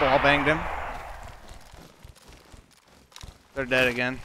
Ball banged him. They're dead again.